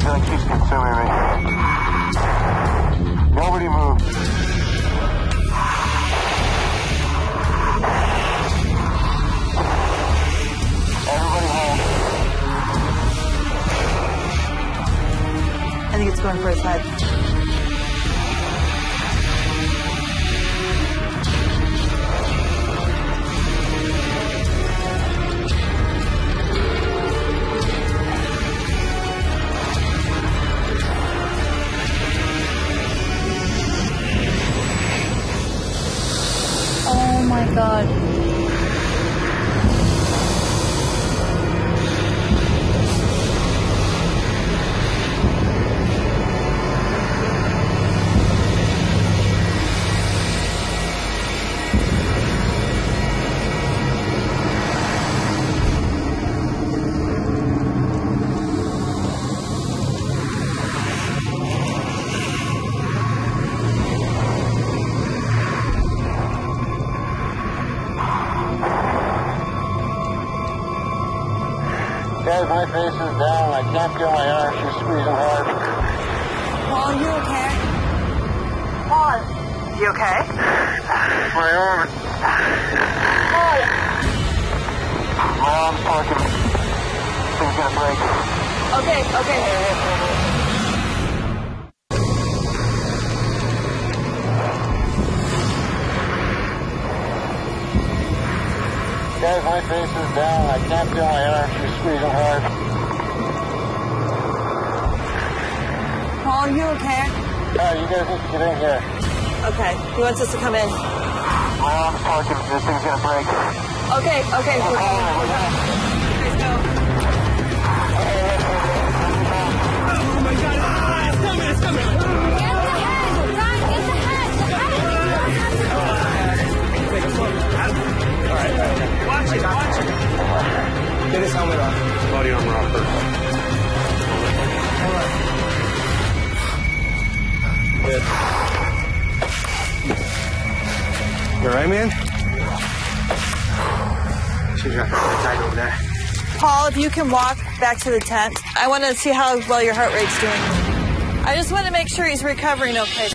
trying to feel like she's consuming me. Nobody move. Everybody. I think it's going for his head. my god. Guys, my face is down. I can't feel my arm. She's squeezing hard. Paul, you okay? Paul, You okay? My arm. Paul, My arm's fucking. Thing's gonna break. Okay, okay. Guys, my face is down. I can't feel my arm. She's squeezing hard. Paul, you okay? Oh, you guys need to get in here. Okay. He wants us to come in. My arm's fucking. This thing's gonna break. Okay, okay. Uh, We're coming. Uh, Watch it, watch it. Get his helmet on. Body armor off first. You alright, man? She's got tight over there. Paul, if you can walk back to the tent, I want to see how well your heart rate's doing. I just want to make sure he's recovering okay.